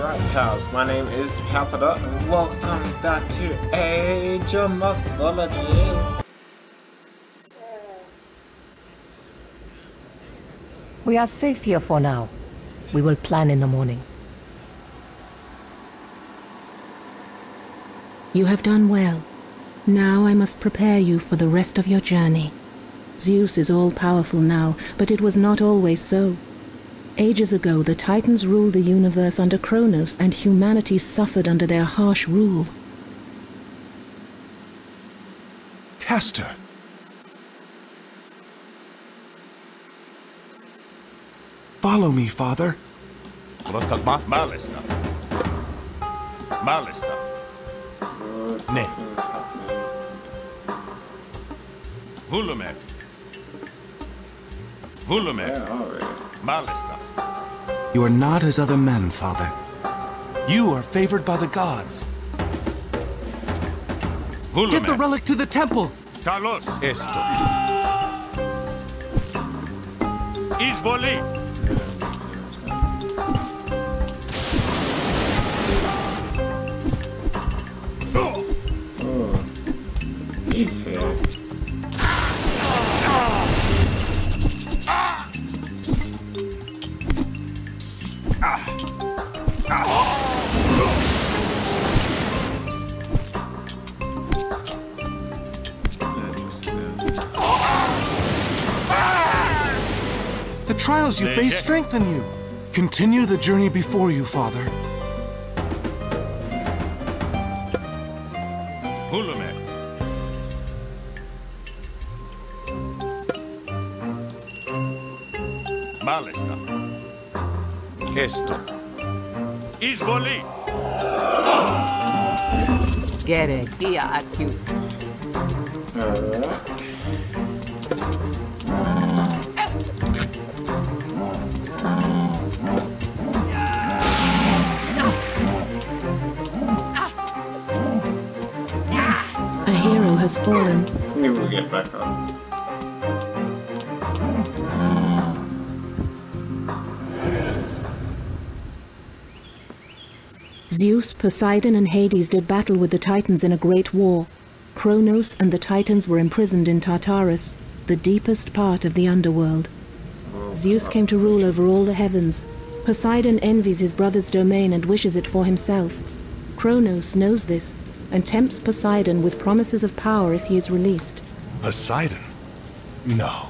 Alright pals, my name is Pal Padot and welcome back to Age of Mythology. We are safe here for now. We will plan in the morning. You have done well. Now I must prepare you for the rest of your journey. Zeus is all-powerful now, but it was not always so. Ages ago, the Titans ruled the universe under Kronos, and humanity suffered under their harsh rule. Castor! Follow me, father. Prostagma Malista. Malista. Ne. Vulumer. Vulumer. Yeah, alright. Malista. You are not as other men, father. You are favored by the gods. Get the relic to the temple! Carlos. Esto. Izvoli. Oh. He's here. The trials you face strengthen you. Continue the journey before you, father. Vulumer. Malista. Esto. Izvoli. Get it, dia acute. Uh, has fallen. We will get back up. Zeus, Poseidon, and Hades did battle with the Titans in a great war. Kronos and the Titans were imprisoned in Tartarus, the deepest part of the underworld. Zeus came to rule over all the heavens. Poseidon envies his brother's domain and wishes it for himself. Kronos knows this and tempts Poseidon with promises of power if he is released. Poseidon? No.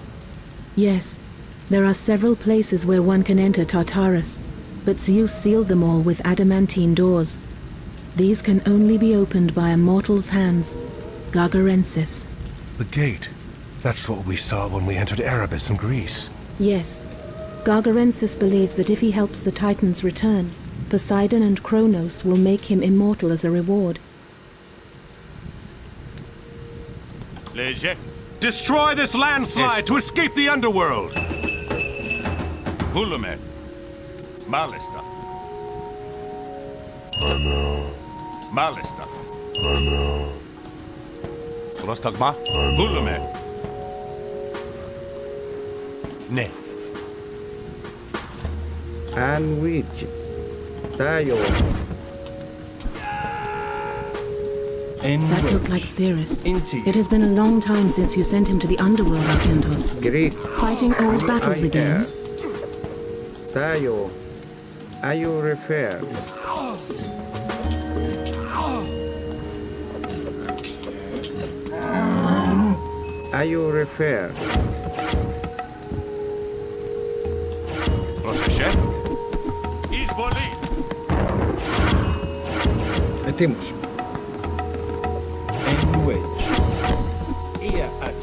Yes, there are several places where one can enter Tartarus, but Zeus sealed them all with adamantine doors. These can only be opened by a mortal's hands, Gargarensis. The gate. That's what we saw when we entered Erebus in Greece. Yes, Gargarensis believes that if he helps the Titans return, Poseidon and Kronos will make him immortal as a reward. Leje. Destroy this landslide to escape the underworld! Vulumer. Malista. Malista. Prostagma. Vulumer. Ne. and which tayo En that road. looked like Theris. It has been a long time since you sent him to the underworld, Arkantos. Great. Fighting old battles again. Tayo. Are you refer? Are you refer? Πρόσεξε. Εισβολή. Ετοίμος. Ia Alright.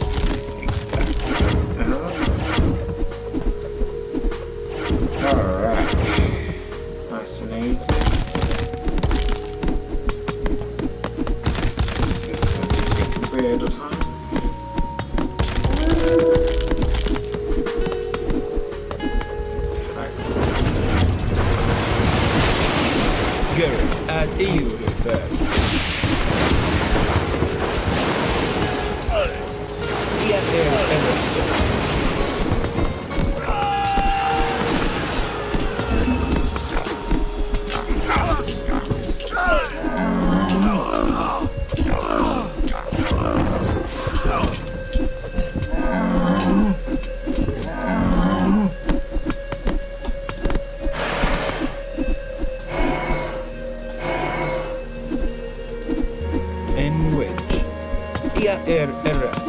yeah, air, air raft.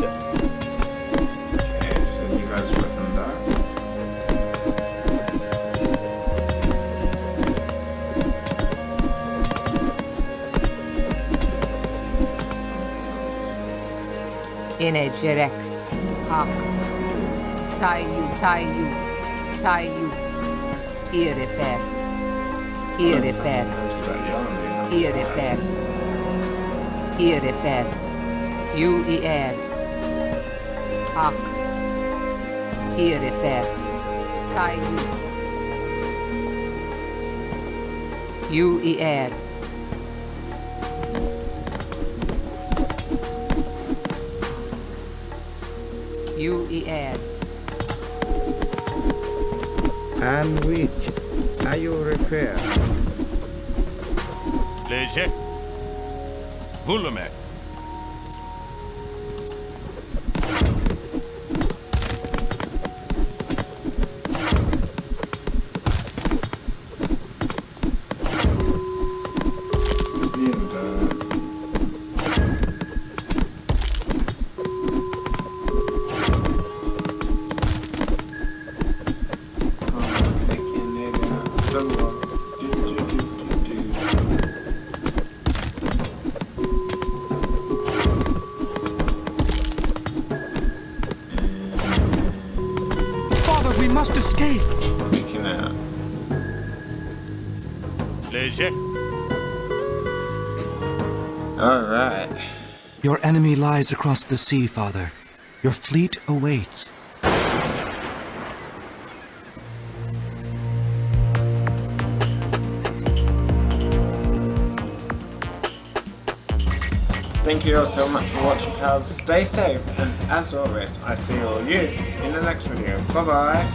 Okay, so you guys put them back. Yine cerek. Hak. Tayyu, tayyu, tayyu. Irifer. Irifer. Irifer. Irifer. U-I-R. Hak. Irifer. Tayu. U-I-R. U-I-R. And which are you refer? Leje. Vulume. Escape! Freaking out. Leje. Alright. Your enemy lies across the sea, Father. Your fleet awaits. Thank you all so much for watching, pals. Stay safe, and as always, I see all you in the next video. Bye bye.